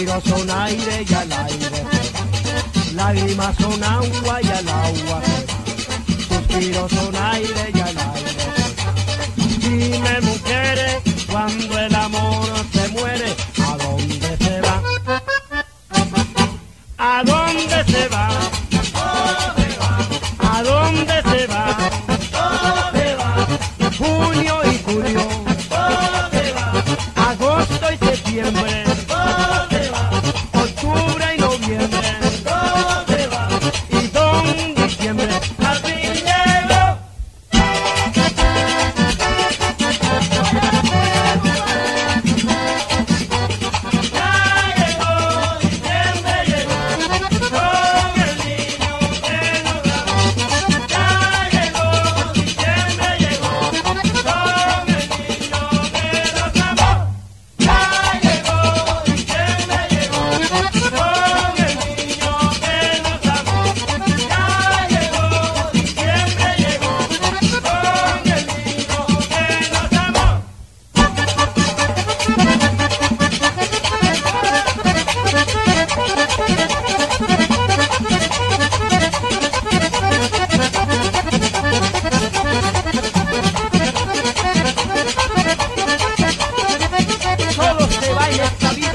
Suspiros son aire y al aire. Lágrimas son agua y al agua. Suspiros son aire y al aire. Dime mujeres, cuando el Yeah, man. baila, sabía.